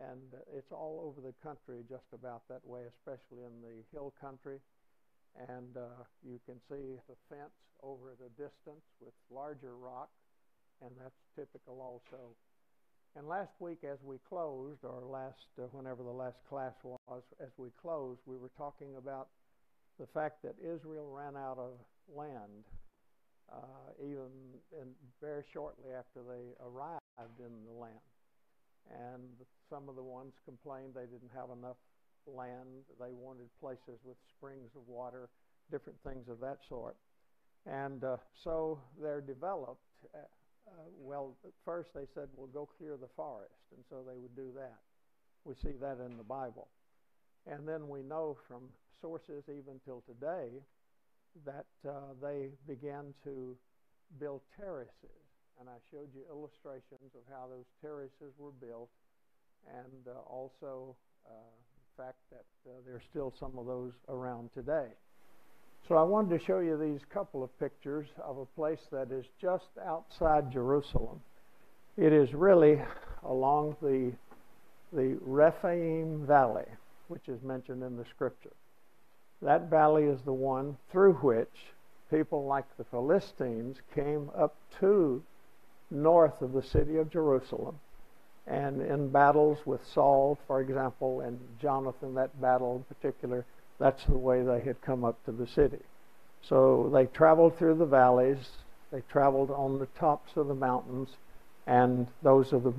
and it's all over the country just about that way, especially in the hill country. And uh, you can see the fence over a distance with larger rock, and that's typical also. And last week, as we closed, or last, uh, whenever the last class was, as we closed, we were talking about the fact that Israel ran out of land uh, even in, very shortly after they arrived in the land. And some of the ones complained they didn't have enough land. They wanted places with springs of water, different things of that sort. And uh, so they're developed. Uh, uh, well, first they said, well, go clear the forest. And so they would do that. We see that in the Bible. And then we know from sources even till today that uh, they began to build terraces. And I showed you illustrations of how those terraces were built and uh, also uh, the fact that uh, there's still some of those around today. So I wanted to show you these couple of pictures of a place that is just outside Jerusalem. It is really along the, the Rephaim Valley, which is mentioned in the scripture. That valley is the one through which people like the Philistines came up to north of the city of Jerusalem. And in battles with Saul, for example, and Jonathan, that battle in particular, that's the way they had come up to the city. So they traveled through the valleys, they traveled on the tops of the mountains, and those are the,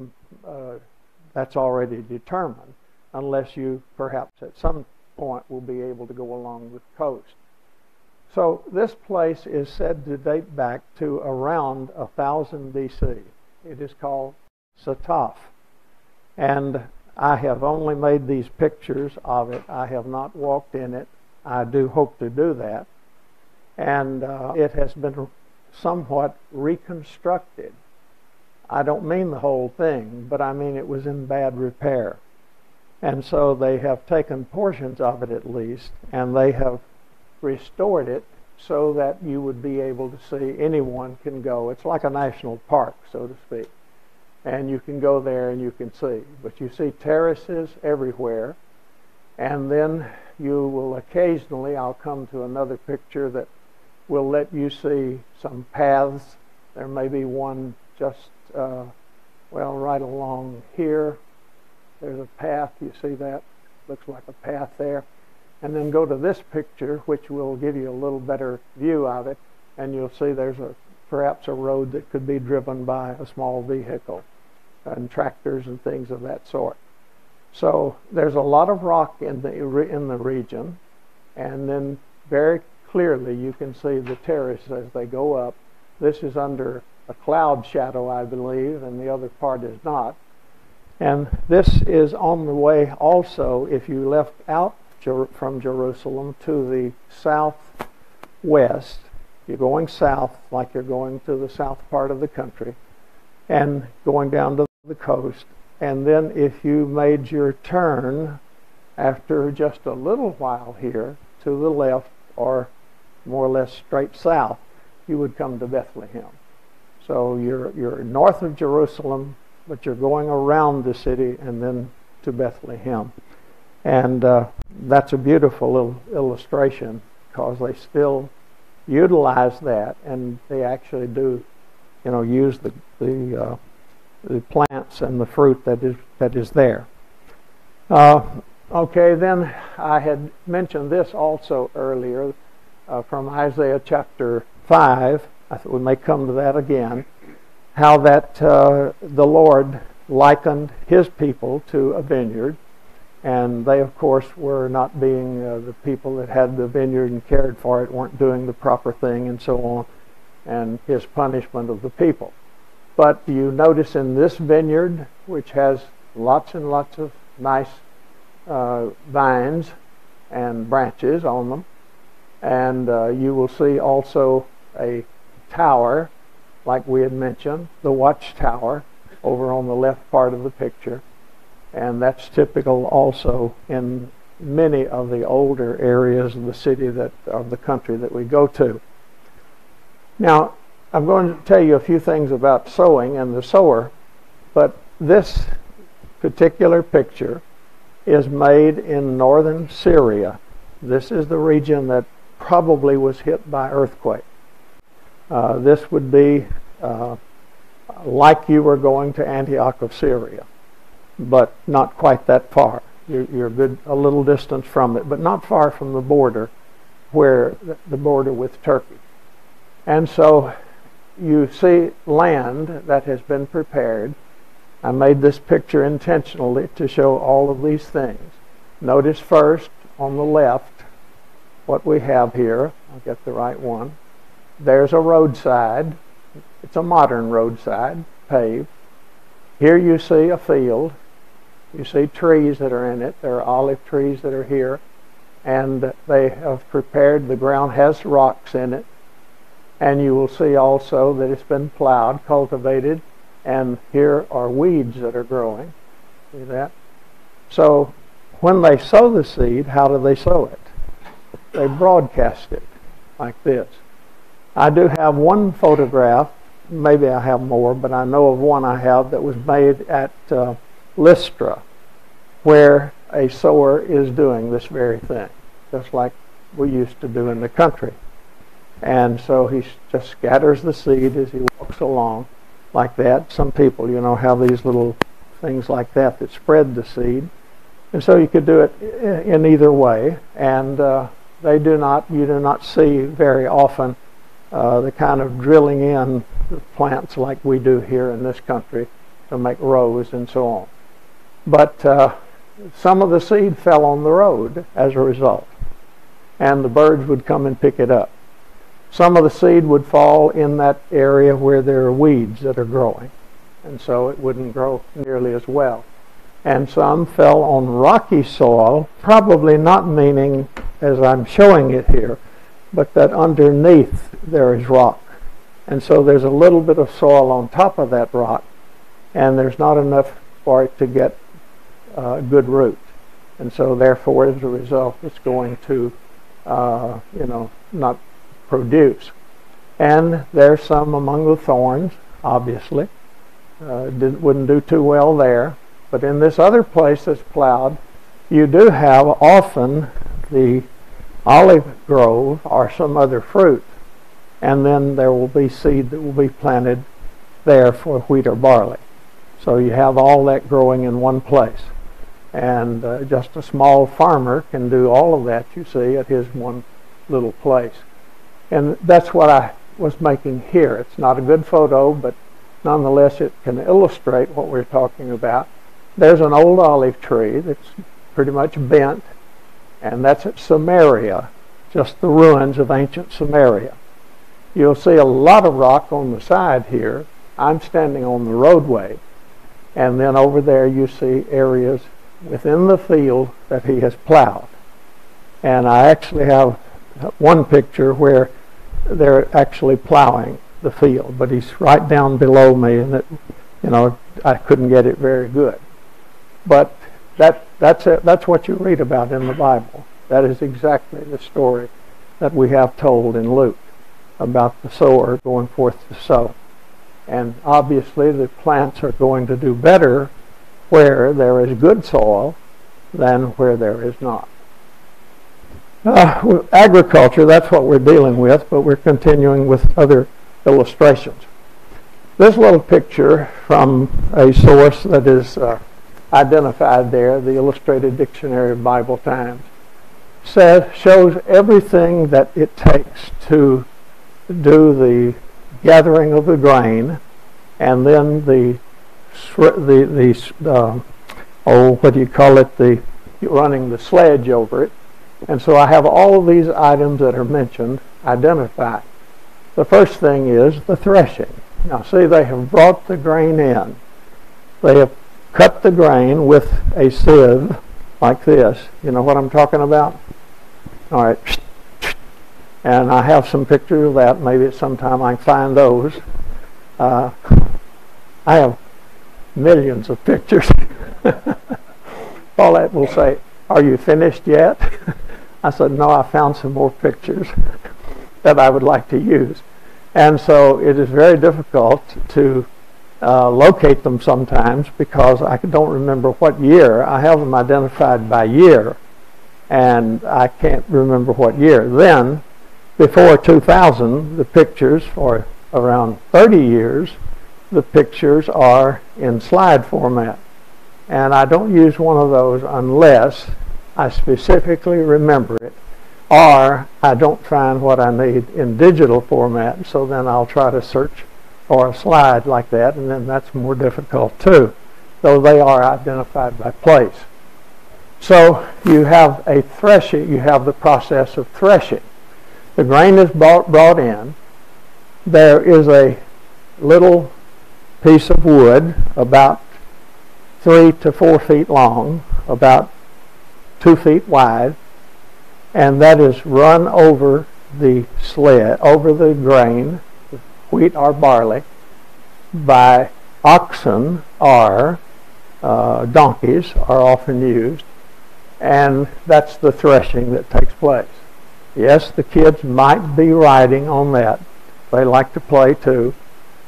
uh, that's already determined, unless you perhaps at some point will be able to go along the coast. So this place is said to date back to around 1000 BC. It is called Sataf. And I have only made these pictures of it. I have not walked in it. I do hope to do that. And uh, it has been somewhat reconstructed. I don't mean the whole thing, but I mean it was in bad repair. And so they have taken portions of it at least, and they have restored it so that you would be able to see anyone can go. It's like a national park, so to speak. And you can go there and you can see. But you see terraces everywhere. And then you will occasionally, I'll come to another picture that will let you see some paths. There may be one just, uh, well, right along here there's a path, you see that? Looks like a path there. And then go to this picture, which will give you a little better view of it, and you'll see there's a perhaps a road that could be driven by a small vehicle and tractors and things of that sort. So there's a lot of rock in the in the region, and then very clearly you can see the terrace as they go up. This is under a cloud shadow, I believe, and the other part is not. And this is on the way also, if you left out from Jerusalem to the southwest, you're going south like you're going to the south part of the country and going down to the coast. And then if you made your turn after just a little while here to the left or more or less straight south, you would come to Bethlehem. So you're, you're north of Jerusalem, but you're going around the city and then to Bethlehem. And uh, that's a beautiful illustration because they still utilize that and they actually do, you know, use the, the, uh, the plants and the fruit that is, that is there. Uh, okay, then I had mentioned this also earlier uh, from Isaiah chapter 5. I thought we may come to that again how that uh, the Lord likened his people to a vineyard. And they, of course, were not being uh, the people that had the vineyard and cared for it, weren't doing the proper thing, and so on, and his punishment of the people. But you notice in this vineyard, which has lots and lots of nice uh, vines and branches on them, and uh, you will see also a tower like we had mentioned, the watchtower over on the left part of the picture. And that's typical also in many of the older areas of the city that of the country that we go to. Now, I'm going to tell you a few things about sowing and the sower, but this particular picture is made in northern Syria. This is the region that probably was hit by earthquake. Uh, this would be uh, like you were going to Antioch of Syria, but not quite that far. You're, you're good, a little distance from it, but not far from the border, where the border with Turkey. And so you see land that has been prepared. I made this picture intentionally to show all of these things. Notice first on the left what we have here. I'll get the right one. There's a roadside. It's a modern roadside, paved. Here you see a field. You see trees that are in it. There are olive trees that are here. And they have prepared, the ground has rocks in it. And you will see also that it's been plowed, cultivated, and here are weeds that are growing. See that? So when they sow the seed, how do they sow it? They broadcast it like this. I do have one photograph, maybe I have more, but I know of one I have that was made at uh, Lystra, where a sower is doing this very thing, just like we used to do in the country. And so he just scatters the seed as he walks along like that. Some people, you know, have these little things like that that spread the seed. And so you could do it in either way. And uh, they do not, you do not see very often uh, the kind of drilling in plants like we do here in this country to make rows and so on. But uh, some of the seed fell on the road as a result. And the birds would come and pick it up. Some of the seed would fall in that area where there are weeds that are growing, and so it wouldn't grow nearly as well. And some fell on rocky soil, probably not meaning as I'm showing it here, but that underneath there is rock. And so there's a little bit of soil on top of that rock, and there's not enough for it to get uh, good root. And so therefore, as a result, it's going to, uh, you know, not produce. And there's some among the thorns, obviously. Uh, didn't, wouldn't do too well there. But in this other place that's plowed, you do have often the olive grove or some other fruit. And then there will be seed that will be planted there for wheat or barley. So you have all that growing in one place. And uh, just a small farmer can do all of that, you see, at his one little place. And that's what I was making here. It's not a good photo, but nonetheless it can illustrate what we're talking about. There's an old olive tree that's pretty much bent, and that's at Samaria, just the ruins of ancient Samaria. You'll see a lot of rock on the side here. I'm standing on the roadway, and then over there you see areas within the field that he has plowed. And I actually have one picture where they're actually plowing the field, but he's right down below me, and it, you know, I couldn't get it very good. But that that's it, that's what you read about in the Bible. That is exactly the story that we have told in Luke about the sower going forth to sow. And obviously, the plants are going to do better where there is good soil than where there is not. Uh, agriculture, that's what we're dealing with, but we're continuing with other illustrations. This little picture from a source that is uh, identified there, the Illustrated Dictionary of Bible Times, shows everything that it takes to do the gathering of the grain and then the the the uh, oh what do you call it the running the sledge over it and so I have all of these items that are mentioned identified. The first thing is the threshing. Now see, they have brought the grain in. They have cut the grain with a sieve like this. You know what I'm talking about? All right. And I have some pictures of that. Maybe at some time I can find those. Uh, I have millions of pictures. Paulette will say, are you finished yet? I said, no, I found some more pictures that I would like to use. And so it is very difficult to uh, locate them sometimes because I don't remember what year. I have them identified by year, and I can't remember what year. Then, before 2000, the pictures, for around 30 years, the pictures are in slide format. And I don't use one of those unless I specifically remember it or I don't find what I need in digital format, so then I'll try to search for a slide like that, and then that's more difficult too, though they are identified by place. So you have a threshing, you have the process of threshing. The grain is brought, brought in. There is a little piece of wood about three to four feet long, about two feet wide, and that is run over the sled, over the grain, wheat or barley, by oxen or uh, donkeys are often used, and that's the threshing that takes place. Yes, the kids might be riding on that. They like to play too,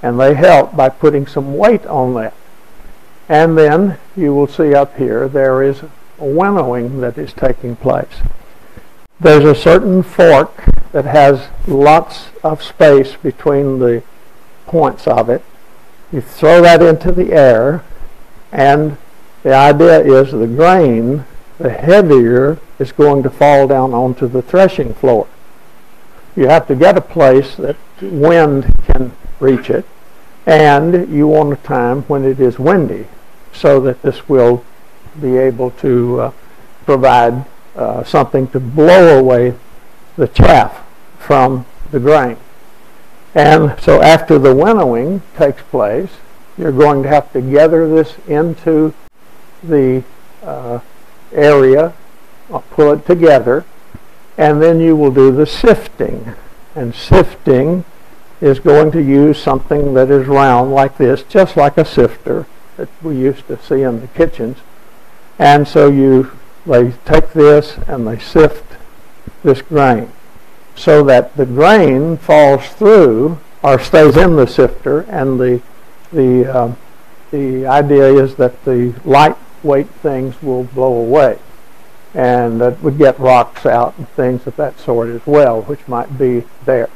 and they help by putting some weight on that. And then you will see up here there is winnowing that is taking place there's a certain fork that has lots of space between the points of it. You throw that into the air, and the idea is the grain, the heavier, is going to fall down onto the threshing floor. You have to get a place that wind can reach it, and you want a time when it is windy so that this will be able to uh, provide uh, something to blow away the chaff from the grain. And so after the winnowing takes place, you're going to have to gather this into the uh, area, uh, pull it together, and then you will do the sifting. And sifting is going to use something that is round like this, just like a sifter that we used to see in the kitchens. And so you they take this and they sift this grain so that the grain falls through or stays in the sifter and the the uh, the idea is that the lightweight things will blow away and that would get rocks out and things of that sort as well which might be there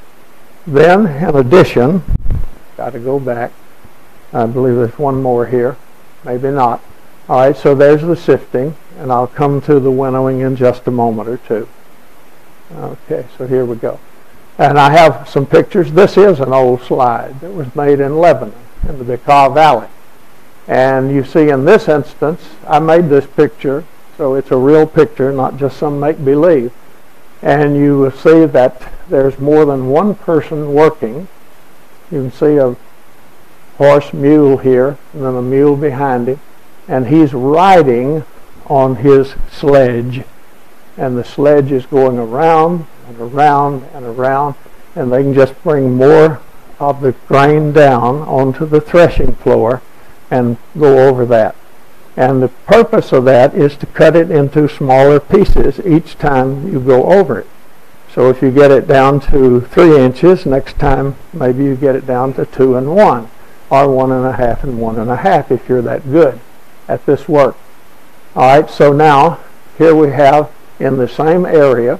then in addition got to go back I believe there's one more here maybe not all right so there's the sifting and I'll come to the winnowing in just a moment or two. Okay, so here we go. And I have some pictures. This is an old slide that was made in Lebanon, in the Bekaa Valley. And you see in this instance, I made this picture, so it's a real picture, not just some make-believe. And you will see that there's more than one person working. You can see a horse mule here, and then a mule behind him. And he's riding on his sledge. And the sledge is going around and around and around, and they can just bring more of the grain down onto the threshing floor and go over that. And the purpose of that is to cut it into smaller pieces each time you go over it. So if you get it down to three inches, next time maybe you get it down to two and one, or one and a half and one and a half if you're that good at this work. All right, so now here we have in the same area,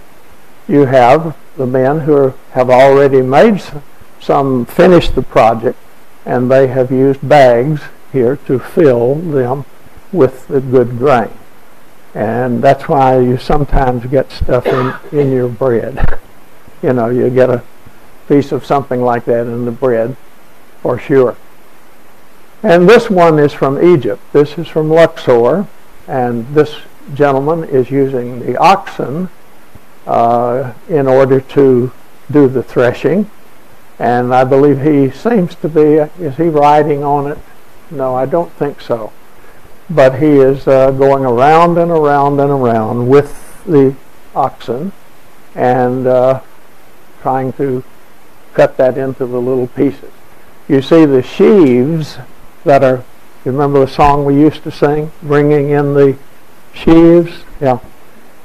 you have the men who have already made some, finished the project, and they have used bags here to fill them with the good grain. And that's why you sometimes get stuff in, in your bread. you know, you get a piece of something like that in the bread for sure. And this one is from Egypt. This is from Luxor. And this gentleman is using the oxen uh, in order to do the threshing. And I believe he seems to be, is he riding on it? No, I don't think so. But he is uh, going around and around and around with the oxen and uh, trying to cut that into the little pieces. You see the sheaves that are you remember the song we used to sing, bringing in the sheaves? Yeah.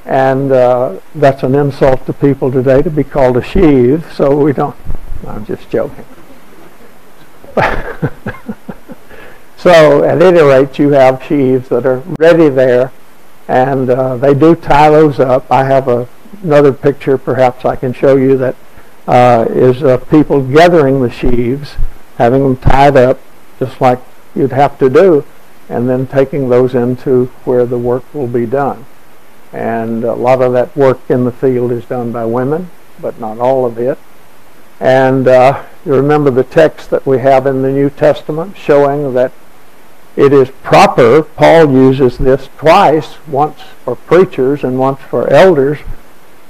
And uh, that's an insult to people today to be called a sheave, so we don't. I'm just joking. So at any rate, you have sheaves that are ready there, and uh, they do tie those up. I have a, another picture, perhaps I can show you that uh, is uh, people gathering the sheaves, having them tied up, just like you'd have to do, and then taking those into where the work will be done. And a lot of that work in the field is done by women, but not all of it. And uh, you remember the text that we have in the New Testament showing that it is proper, Paul uses this twice, once for preachers and once for elders,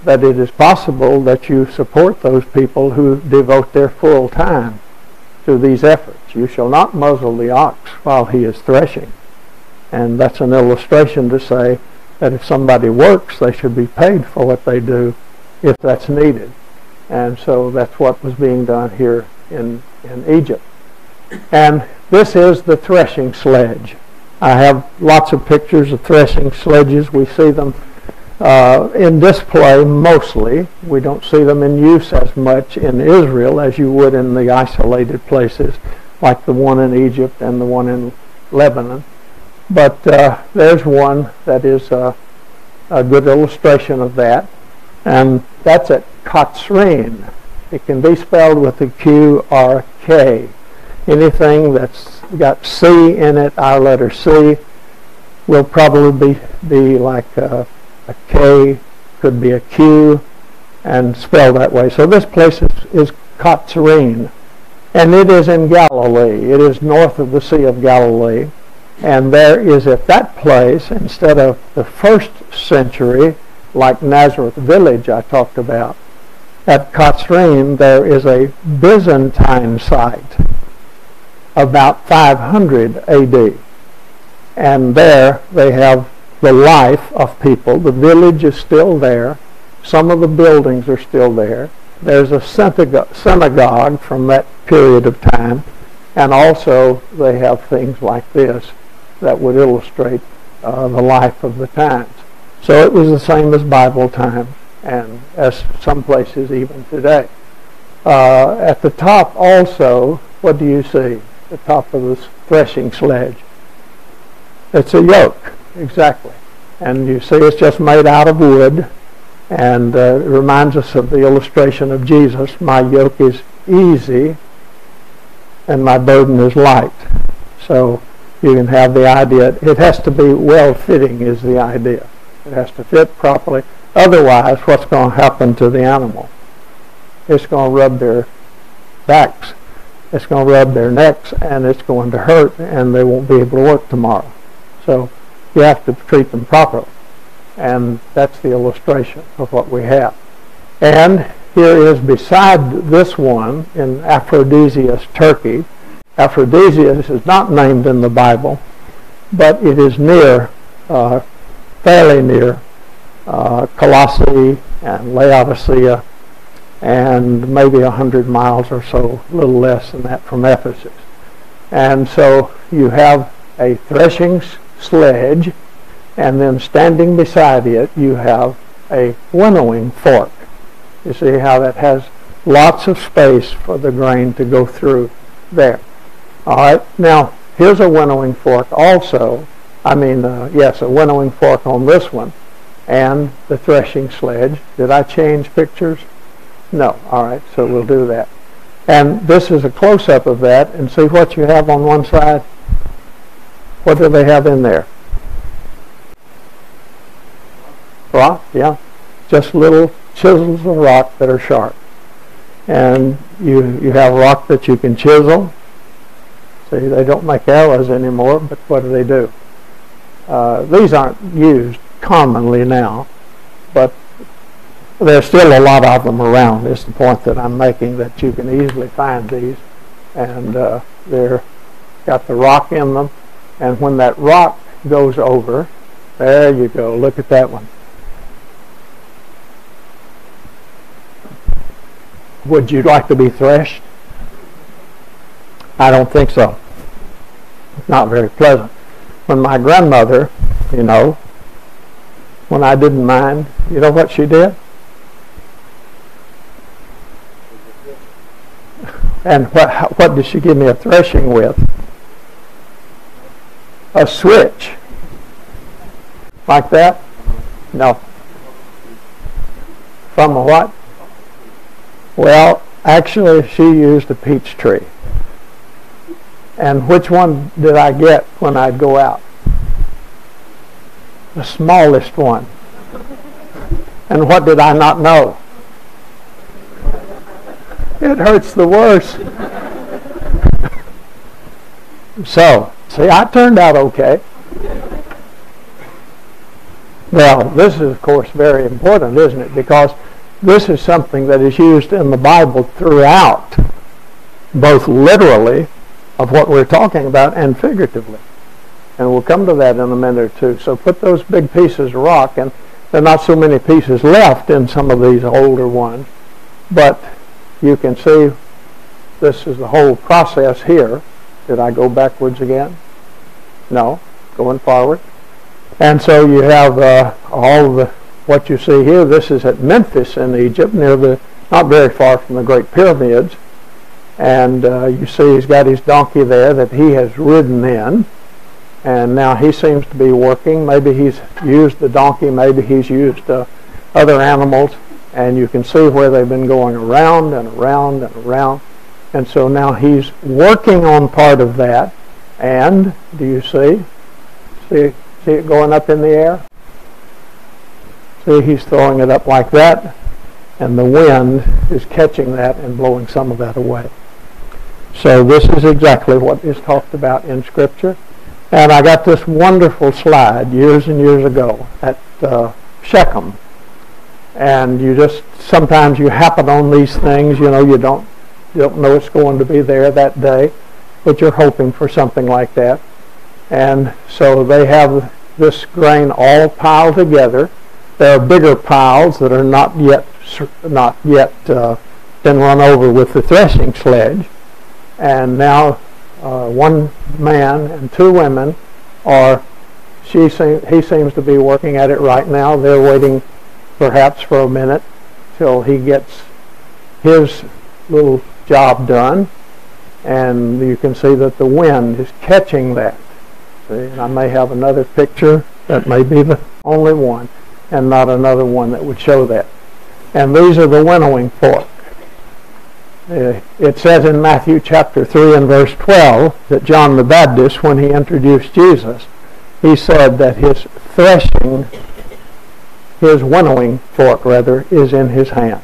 that it is possible that you support those people who devote their full time to these efforts. You shall not muzzle the ox while he is threshing. And that's an illustration to say that if somebody works, they should be paid for what they do if that's needed. And so that's what was being done here in, in Egypt. And this is the threshing sledge. I have lots of pictures of threshing sledges. We see them uh, in display mostly. We don't see them in use as much in Israel as you would in the isolated places like the one in Egypt and the one in Lebanon. But uh, there's one that is a, a good illustration of that. And that's at Katzrin. It can be spelled with a Q or. Anything that's got C in it, our letter C, will probably be, be like a, a K, could be a Q, and spelled that way. So this place is, is. And it is in Galilee. It is north of the Sea of Galilee. And there is at that place, instead of the first century, like Nazareth village I talked about, at Katzrin there is a Byzantine site about 500 AD. And there they have the life of people. The village is still there. Some of the buildings are still there. There's a synagogue from that period of time. And also they have things like this that would illustrate uh, the life of the times. So it was the same as Bible times and as some places even today. Uh, at the top also, what do you see? The top of the threshing sledge. It's a yoke, exactly. And you see it's just made out of wood and uh, it reminds us of the illustration of Jesus. My yoke is easy and my burden is light. So you can have the idea. It has to be well fitting is the idea. It has to fit properly. Otherwise, what's going to happen to the animal? It's going to rub their backs. It's going to rub their necks, and it's going to hurt, and they won't be able to work tomorrow. So you have to treat them properly. And that's the illustration of what we have. And here is beside this one in Aphrodisias, Turkey. Aphrodisias is not named in the Bible, but it is near uh, fairly near uh, Colossae and Laodicea and maybe a hundred miles or so, a little less than that from Ephesus. And so you have a threshing sledge and then standing beside it you have a winnowing fork. You see how that has lots of space for the grain to go through there. All right, now here's a winnowing fork also I mean, uh, yes, a winnowing fork on this one and the threshing sledge. Did I change pictures? No. All right, so we'll do that. And this is a close-up of that, and see what you have on one side. What do they have in there? Rock, yeah. Just little chisels of rock that are sharp. And you, you have rock that you can chisel. See, they don't make arrows anymore, but what do they do? Uh, these aren't used commonly now, but there's still a lot of them around. It's the point that I'm making that you can easily find these, and uh, they're got the rock in them. And when that rock goes over, there you go. Look at that one. Would you like to be threshed? I don't think so. Not very pleasant when my grandmother, you know, when I didn't mind, you know what she did? And what what did she give me a threshing with? a switch. Like that? No. From a what? Well, actually, she used a peach tree. And which one did I get when I'd go out? The smallest one. And what did I not know? It hurts the worst. so, see, I turned out okay. Well, this is, of course, very important, isn't it? Because this is something that is used in the Bible throughout, both literally of what we're talking about and figuratively. And we'll come to that in a minute or two. So put those big pieces of rock, and there are not so many pieces left in some of these older ones, but you can see this is the whole process here. Did I go backwards again? No, going forward. And so you have uh, all the what you see here. This is at Memphis in Egypt, near the not very far from the Great Pyramids. And uh, you see he's got his donkey there that he has ridden in. And now he seems to be working. Maybe he's used the donkey. Maybe he's used uh, other animals. And you can see where they've been going around and around and around. And so now he's working on part of that. And do you see? See See it going up in the air? See, he's throwing it up like that, and the wind is catching that and blowing some of that away. So this is exactly what is talked about in Scripture. And I got this wonderful slide years and years ago at uh, Shechem. And you just, sometimes you happen on these things, you know, you don't, you don't know it's going to be there that day, but you're hoping for something like that. And so they have this grain all piled together. There are bigger piles that are not yet not yet uh, been run over with the threshing sledge. And now uh, one man and two women are she seem, he seems to be working at it right now. They're waiting perhaps for a minute till he gets his little job done. And you can see that the wind is catching that. See, and I may have another picture that may be the only one and not another one that would show that. And these are the winnowing fork. Uh, it says in Matthew chapter 3 and verse 12 that John the Baptist, when he introduced Jesus, he said that his threshing, his winnowing fork rather, is in his hand.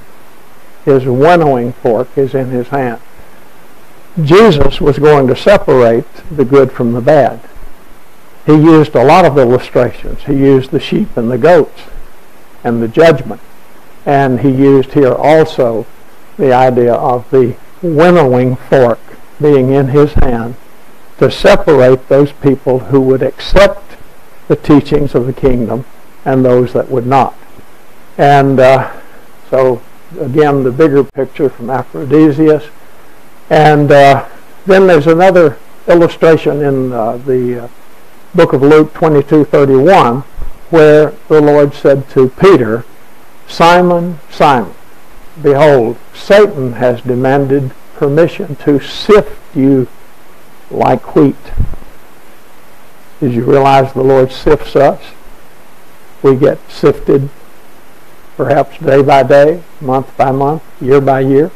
His winnowing fork is in his hand. Jesus was going to separate the good from the bad he used a lot of illustrations. He used the sheep and the goats and the judgment. And he used here also the idea of the winnowing fork being in his hand to separate those people who would accept the teachings of the kingdom and those that would not. And uh, so, again, the bigger picture from Aphrodisias. And uh, then there's another illustration in uh, the uh, book of Luke 22:31 where the Lord said to Peter, Simon, Simon, behold, Satan has demanded permission to sift you like wheat. Did you realize the Lord sifts us? We get sifted perhaps day by day, month by month, year by year.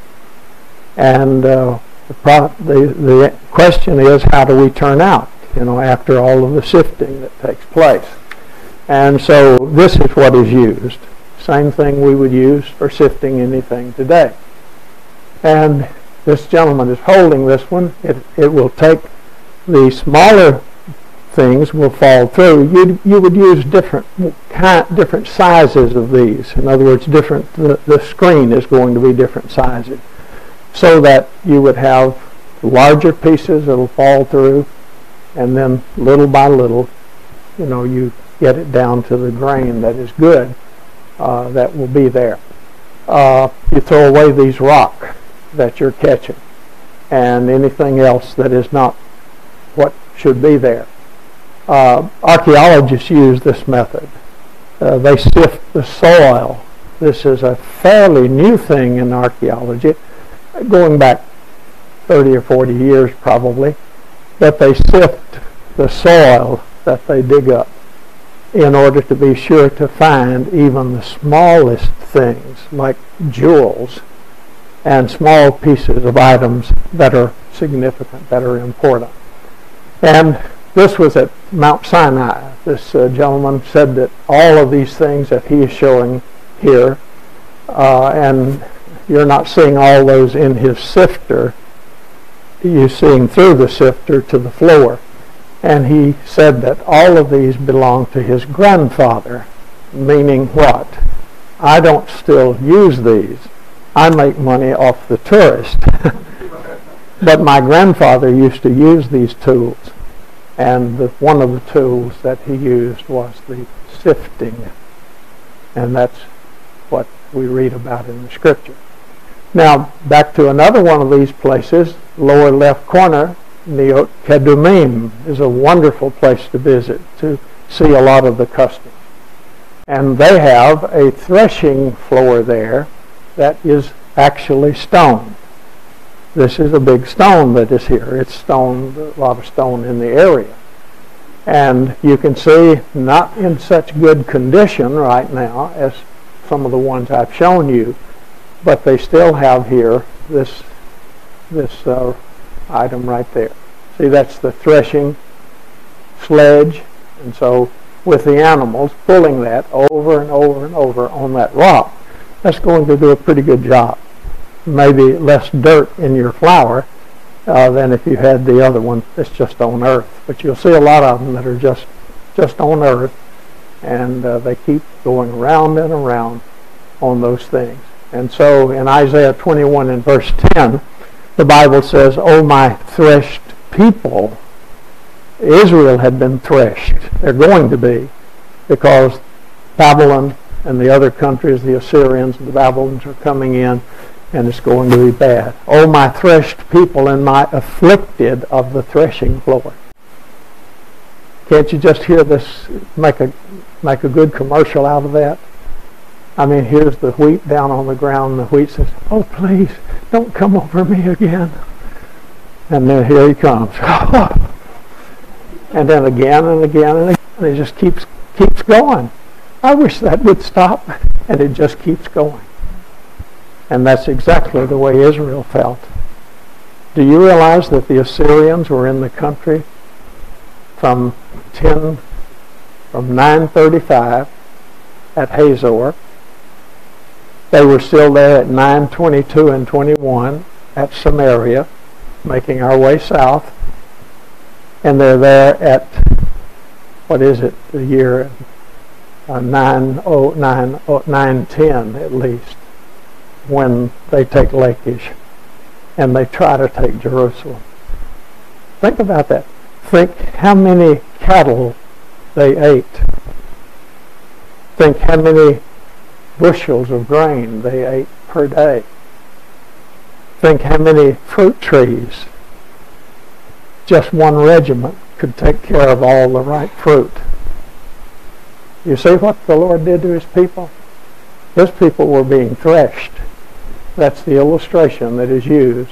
And uh, the, the, the question is, how do we turn out? you know, after all of the sifting that takes place. And so this is what is used. Same thing we would use for sifting anything today. And this gentleman is holding this one. It, it will take the smaller things will fall through. You you would use different kind, different sizes of these. In other words, different the, the screen is going to be different sizes, so that you would have larger pieces that'll fall through, and then little by little, you know, you get it down to the grain that is good uh, that will be there. Uh, you throw away these rock that you're catching and anything else that is not what should be there. Uh, archaeologists use this method. Uh, they sift the soil. This is a fairly new thing in archaeology, going back 30 or 40 years probably that they sift the soil that they dig up in order to be sure to find even the smallest things like jewels and small pieces of items that are significant, that are important. And this was at Mount Sinai. This uh, gentleman said that all of these things that he is showing here, uh, and you're not seeing all those in his sifter, you're seeing through the sifter to the floor. And he said that all of these belong to his grandfather, meaning what? I don't still use these. I make money off the tourist. but my grandfather used to use these tools. And the, one of the tools that he used was the sifting. And that's what we read about in the scripture. Now, back to another one of these places, lower left corner, Neot Kedumim is a wonderful place to visit to see a lot of the customs. And they have a threshing floor there that is actually stone. This is a big stone that is here. It's stone, a lot of stone in the area. And you can see not in such good condition right now as some of the ones I've shown you, but they still have here this, this uh, item right there. See, that's the threshing sledge. And so with the animals pulling that over and over and over on that rock, that's going to do a pretty good job. Maybe less dirt in your flour uh, than if you had the other one that's just on earth. But you'll see a lot of them that are just, just on earth, and uh, they keep going around and around on those things. And so in Isaiah 21 and verse 10, the Bible says, Oh, my threshed people, Israel had been threshed. They're going to be because Babylon and the other countries, the Assyrians and the Babylons are coming in and it's going to be bad. Oh, my threshed people and my afflicted of the threshing floor. Can't you just hear this, make a, make a good commercial out of that? I mean, here's the wheat down on the ground, and the wheat says, Oh, please, don't come over me again. And then here he comes. and then again and again and again. It just keeps, keeps going. I wish that would stop. And it just keeps going. And that's exactly the way Israel felt. Do you realize that the Assyrians were in the country from 10, from 935 at Hazor they were still there at 922 and 21 at Samaria, making our way south. And they're there at, what is it, the year uh, 909, 910 at least, when they take Lachish and they try to take Jerusalem. Think about that. Think how many cattle they ate. Think how many bushels of grain they ate per day. Think how many fruit trees just one regiment could take care of all the right fruit. You see what the Lord did to his people? His people were being threshed. That's the illustration that is used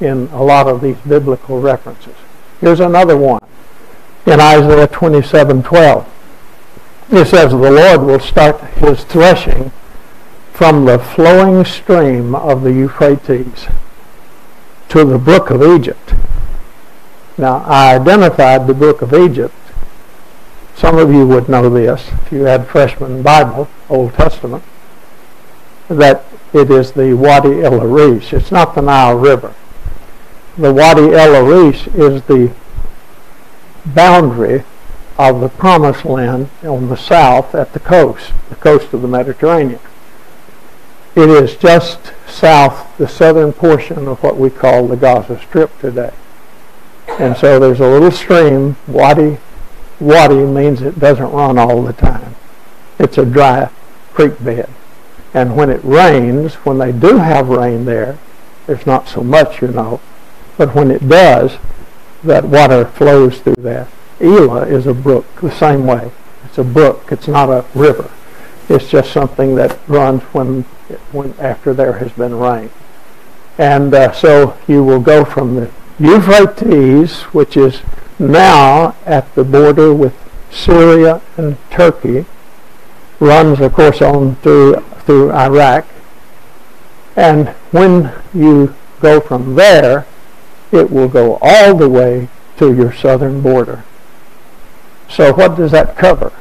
in a lot of these biblical references. Here's another one in Isaiah 27:12. It says, The Lord will start his threshing from the flowing stream of the Euphrates to the brook of Egypt. Now, I identified the brook of Egypt. Some of you would know this if you had freshman Bible, Old Testament, that it is the Wadi El Arish. It's not the Nile River. The Wadi El Arish is the boundary of the promised land on the south at the coast, the coast of the Mediterranean. It is just south, the southern portion of what we call the Gaza Strip today. And so there's a little stream, Wadi. Wadi means it doesn't run all the time. It's a dry creek bed. And when it rains, when they do have rain there, there's not so much, you know, but when it does, that water flows through that. Elah is a brook the same way. It's a brook. It's not a river. It's just something that runs when, when after there has been rain. And uh, so you will go from the Euphrates, which is now at the border with Syria and Turkey, runs, of course, on through, through Iraq. And when you go from there, it will go all the way to your southern border. So what does that cover?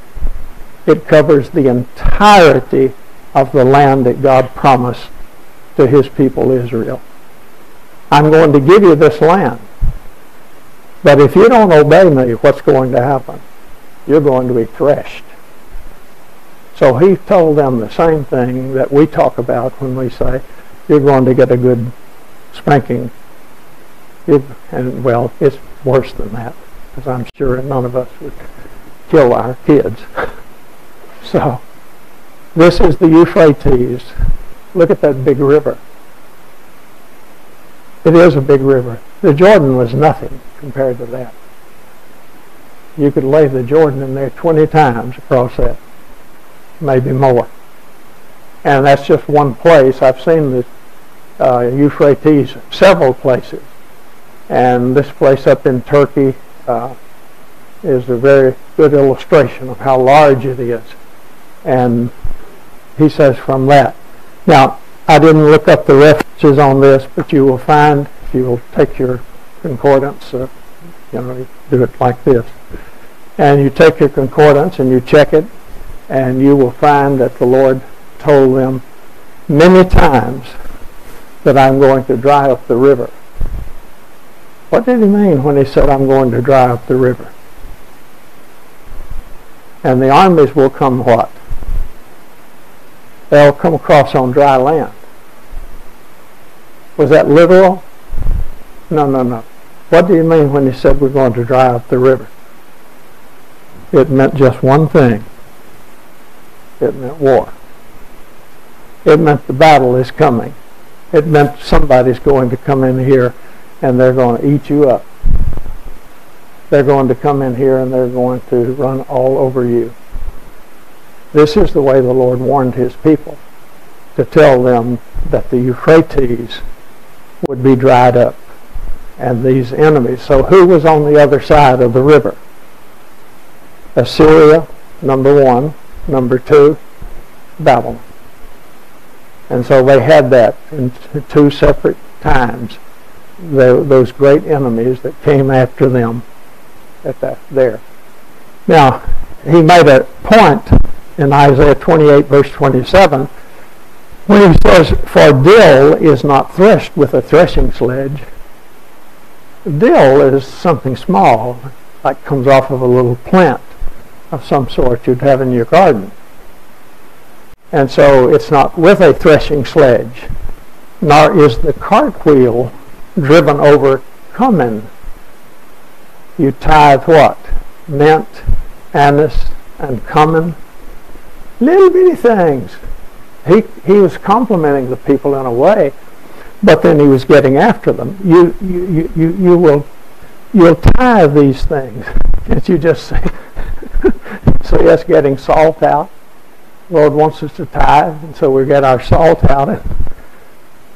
It covers the entirety of the land that God promised to his people Israel. I'm going to give you this land. But if you don't obey me, what's going to happen? You're going to be threshed. So he told them the same thing that we talk about when we say, you're going to get a good spanking. and well, it's worse than that, because I'm sure none of us would kill our kids. so, this is the Euphrates. Look at that big river. It is a big river. The Jordan was nothing compared to that. You could lay the Jordan in there 20 times across that, maybe more. And that's just one place. I've seen the uh, Euphrates several places. And this place up in Turkey uh, is a very good illustration of how large it is. And he says from that. Now, I didn't look up the references on this, but you will find, if you will take your concordance, uh, you know, do it like this. And you take your concordance and you check it, and you will find that the Lord told them many times that I'm going to dry up the river. What did he mean when he said, I'm going to dry up the river? And the armies will come what? They'll come across on dry land. Was that literal? No, no, no. What do you mean when he said we're going to dry up the river? It meant just one thing. It meant war. It meant the battle is coming. It meant somebody's going to come in here and they're going to eat you up. They're going to come in here and they're going to run all over you. This is the way the Lord warned his people to tell them that the Euphrates would be dried up and these enemies. So who was on the other side of the river? Assyria, number one. Number two, Babylon. And so they had that in two separate times, the, those great enemies that came after them at that there. Now, he made a point in Isaiah 28, verse 27, when he says, For dill is not threshed with a threshing sledge. Dill is something small, like comes off of a little plant of some sort you'd have in your garden. And so it's not with a threshing sledge, nor is the cartwheel driven over cumin. You tithe what? Mint, anise, and cumin. Little bitty things. He, he was complimenting the people in a way, but then he was getting after them. You, you, you, you will you'll tithe these things. Can't you just say? so yes, getting salt out. Lord wants us to tithe, and so we get our salt out and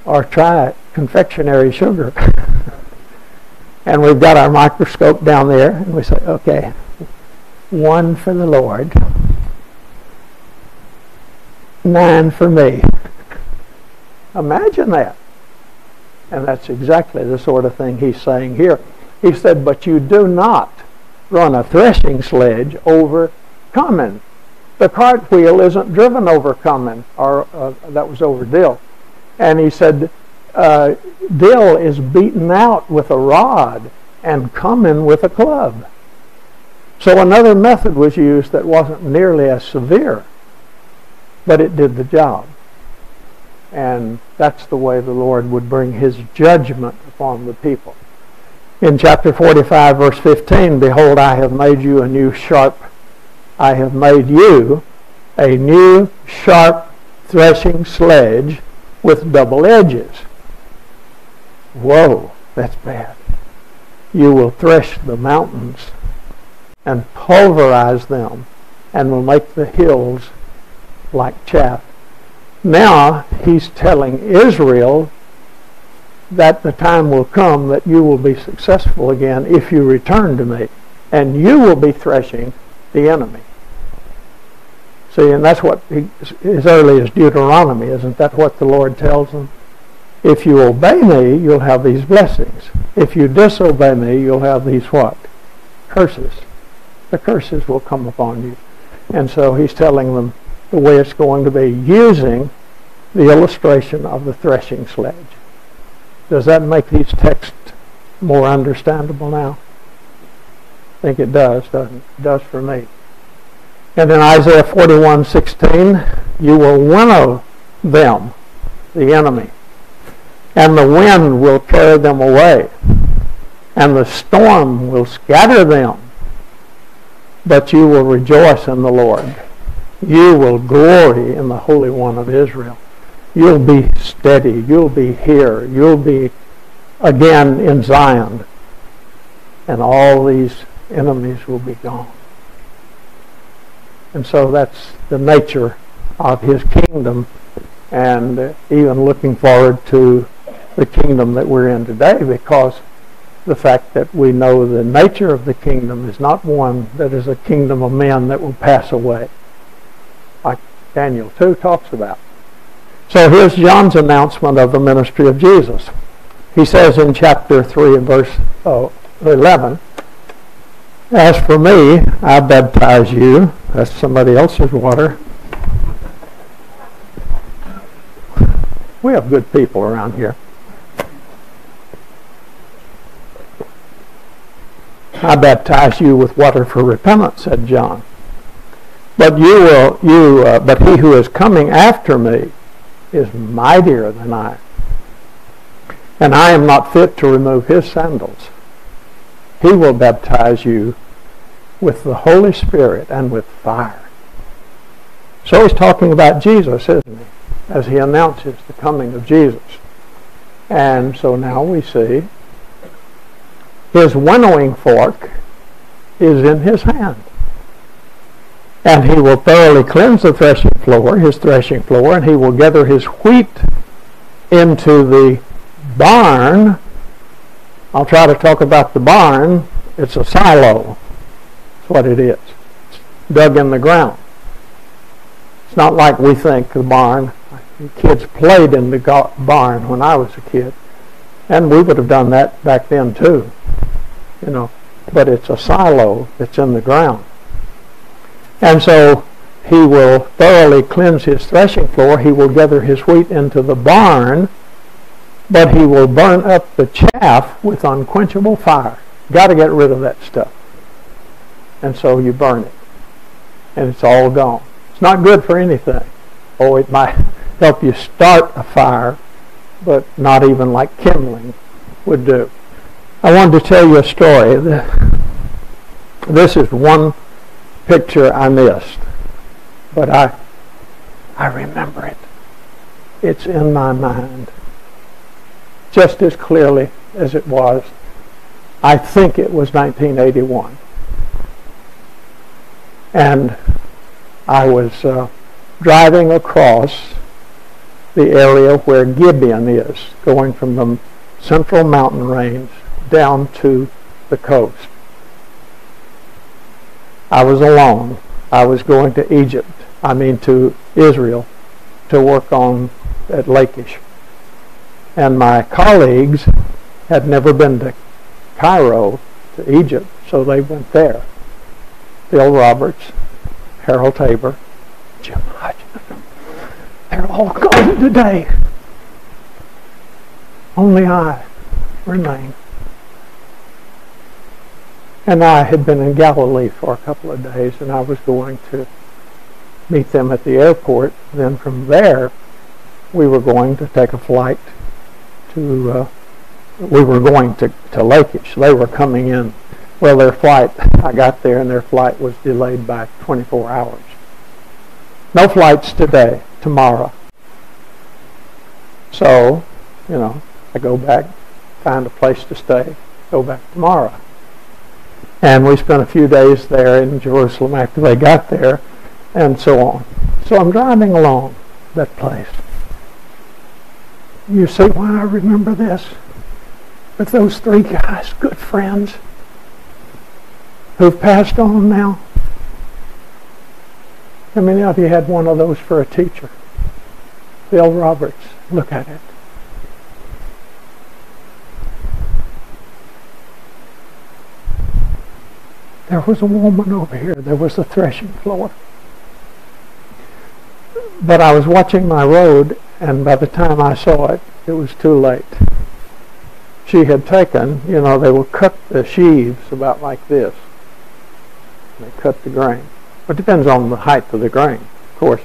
or try confectionery sugar. and we've got our microscope down there, and we say, okay, one for the Lord, nine for me. Imagine that. And that's exactly the sort of thing he's saying here. He said, but you do not run a threshing sledge over cumin the cartwheel isn't driven over cumin, or uh, that was over dill. And he said, uh, dill is beaten out with a rod and cumin with a club. So another method was used that wasn't nearly as severe, but it did the job. And that's the way the Lord would bring his judgment upon the people. In chapter 45, verse 15, Behold, I have made you a new sharp I have made you a new sharp threshing sledge with double edges. Whoa, that's bad. You will thresh the mountains and pulverize them and will make the hills like chaff. Now he's telling Israel that the time will come that you will be successful again if you return to me, and you will be threshing the enemy. See, and that's what he, as early as Deuteronomy, isn't that what the Lord tells them? If you obey me, you'll have these blessings. If you disobey me, you'll have these what? Curses. The curses will come upon you. And so he's telling them the way it's going to be using the illustration of the threshing sledge. Does that make these texts more understandable now? I think it does, doesn't it? It does for me. And in Isaiah 41:16, you will winnow them, the enemy, and the wind will carry them away, and the storm will scatter them, but you will rejoice in the Lord. You will glory in the Holy One of Israel. You'll be steady. You'll be here. You'll be again in Zion. And all these enemies will be gone. And so that's the nature of his kingdom and even looking forward to the kingdom that we're in today because the fact that we know the nature of the kingdom is not one that is a kingdom of men that will pass away, like Daniel 2 talks about. So here's John's announcement of the ministry of Jesus. He says in chapter 3 and verse oh, 11, As for me, I baptize you, that's somebody else's water. We have good people around here. I baptize you with water for repentance, said John. But you will, you, uh, but he who is coming after me is mightier than I, and I am not fit to remove his sandals. He will baptize you with the Holy Spirit and with fire. So he's talking about Jesus, isn't he? As he announces the coming of Jesus. And so now we see his winnowing fork is in his hand. And he will thoroughly cleanse the threshing floor, his threshing floor, and he will gather his wheat into the barn. I'll try to talk about the barn. It's a silo. That's what it is. It's dug in the ground. It's not like we think the barn. The Kids played in the barn when I was a kid. And we would have done that back then too you know, but it's a silo that's in the ground. And so he will thoroughly cleanse his threshing floor. He will gather his wheat into the barn, but he will burn up the chaff with unquenchable fire. Got to get rid of that stuff. And so you burn it. And it's all gone. It's not good for anything. Oh, it might help you start a fire, but not even like kindling would do. I wanted to tell you a story. This is one picture I missed, but I, I remember it. It's in my mind just as clearly as it was. I think it was 1981. And I was uh, driving across the area where Gibeon is, going from the central mountain range down to the coast. I was alone. I was going to Egypt, I mean to Israel, to work on at Lachish. And my colleagues had never been to Cairo, to Egypt, so they went there. Bill Roberts, Harold Tabor, Jim Hodgson. They're all gone today. Only I remain. And I had been in Galilee for a couple of days, and I was going to meet them at the airport. Then from there, we were going to take a flight to, uh, we were going to, to Lachish. They were coming in. Well, their flight, I got there, and their flight was delayed by 24 hours. No flights today, tomorrow. So, you know, I go back, find a place to stay, go back tomorrow. And we spent a few days there in Jerusalem after they got there, and so on. So I'm driving along that place. You see why I remember this? With those three guys, good friends, who've passed on now. How many of you had one of those for a teacher? Bill Roberts. Look at it. There was a woman over here. There was a threshing floor. But I was watching my road, and by the time I saw it, it was too late. She had taken, you know, they will cut the sheaves about like this. They cut the grain. It depends on the height of the grain, of course.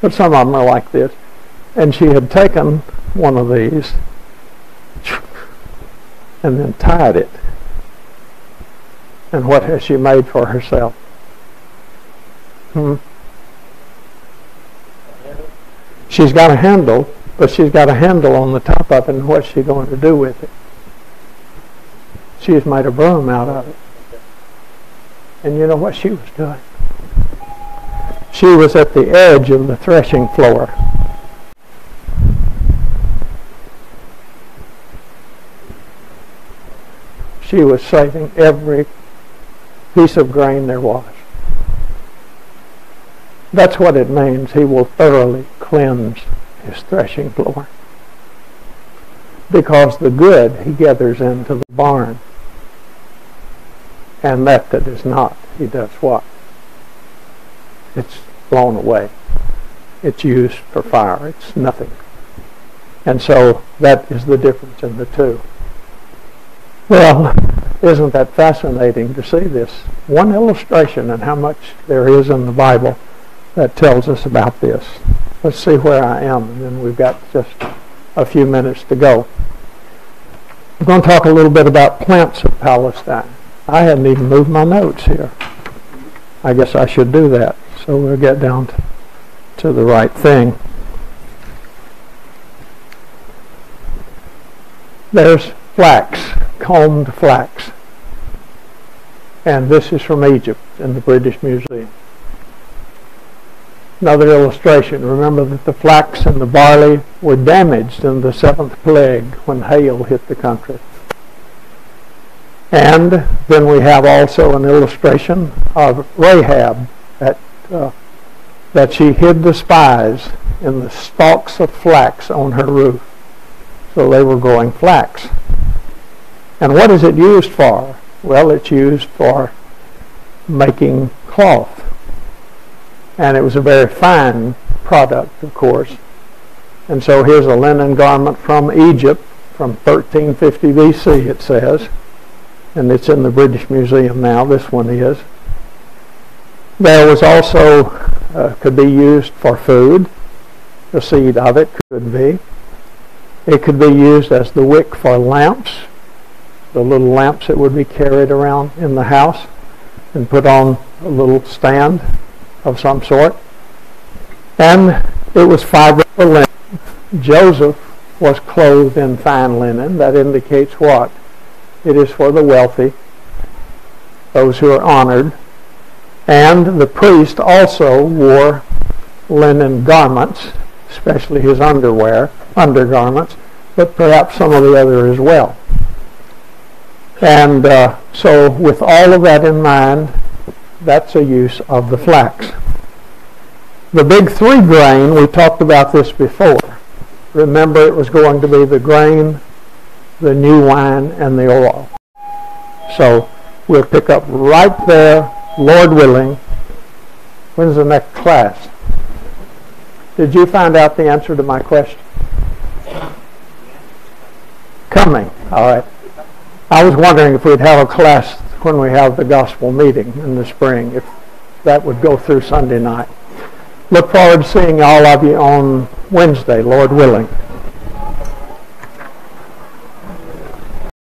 But some of them are like this. And she had taken one of these and then tied it. And what has she made for herself? Hmm? She's got a handle, but she's got a handle on the top of it, and what's she going to do with it? She's made a broom out of it. And you know what she was doing? She was at the edge of the threshing floor. She was saving every piece of grain there was. That's what it means. He will thoroughly cleanse his threshing floor. Because the good he gathers into the barn. And that that is not, he does what? It's blown away. It's used for fire. It's nothing. And so that is the difference in the two. Well, isn't that fascinating to see this? One illustration and how much there is in the Bible that tells us about this. Let's see where I am, and then we've got just a few minutes to go. I'm going to talk a little bit about plants of Palestine. I hadn't even moved my notes here. I guess I should do that. So we'll get down to, to the right thing. There's flax, combed flax. And this is from Egypt in the British Museum. Another illustration. Remember that the flax and the barley were damaged in the seventh plague when hail hit the country. And then we have also an illustration of Rahab that, uh, that she hid the spies in the stalks of flax on her roof. So they were growing flax. And what is it used for? Well, it's used for making cloth and it was a very fine product, of course. And so here's a linen garment from Egypt from 1350 BC, it says, and it's in the British Museum now. This one is. There was also uh, could be used for food. The seed of it could be. It could be used as the wick for lamps, the little lamps that would be carried around in the house and put on a little stand of some sort. And it was fiber linen. Joseph was clothed in fine linen. That indicates what? It is for the wealthy, those who are honored. And the priest also wore linen garments, especially his underwear, undergarments, but perhaps some of the other as well. And uh, so with all of that in mind, that's a use of the flax. The big three grain, we talked about this before. Remember, it was going to be the grain, the new wine, and the oil. So we'll pick up right there, Lord willing. When's the next class? Did you find out the answer to my question? Coming. All right. I was wondering if we'd have a class when we have the gospel meeting in the spring, if that would go through Sunday night. Look forward to seeing all of you on Wednesday, Lord willing.